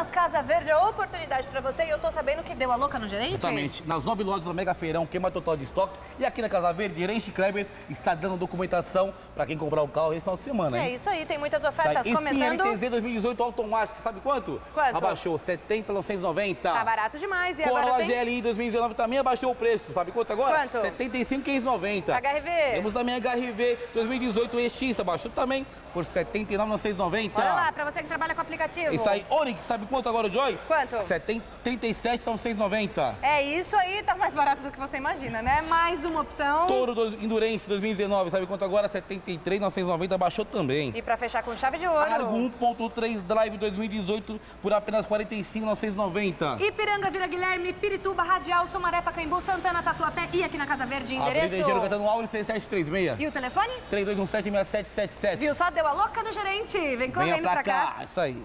Bananas Casa Verde, a oportunidade pra você. E eu tô sabendo deu a louca no gerente? Exatamente. Nas nove lojas da Mega Feirão, queima total de estoque. E aqui na Casa Verde, gerente Kleber está dando documentação para quem comprar o carro esse final de semana, hein? É isso aí, tem muitas ofertas. Sai. Começando... NTZ 2018 automático, sabe quanto? Quanto? Abaixou, 70, 990. Tá barato demais. E Corolla agora tem... GLI 2019 também abaixou o preço, sabe quanto agora? Quanto? 75, 590. HRV. Temos também HRV 2018 EX, abaixou também por 79, 990. Olha lá, pra você que trabalha com aplicativo. Isso aí, Onix, sabe quanto agora, Joy? Quanto? 70, 37, 990. É isso aí, tá mais barato do que você imagina, né? Mais uma opção. Toro do Endurance 2019, sabe quanto agora? 73, 990, baixou também. E pra fechar com chave de ouro. Argo 1.3 Drive 2018 por apenas 45, 990. Ipiranga, Vila Guilherme, Pirituba, Radial, Sumaré, Pacaembu, Santana, Tatuapé e aqui na Casa Verde, endereço... Avenida Catano Aures 3736. E o telefone? 3217-6777. Viu só? Deu a louca no gerente. Vem correndo Venha pra pra cá. cá, isso aí.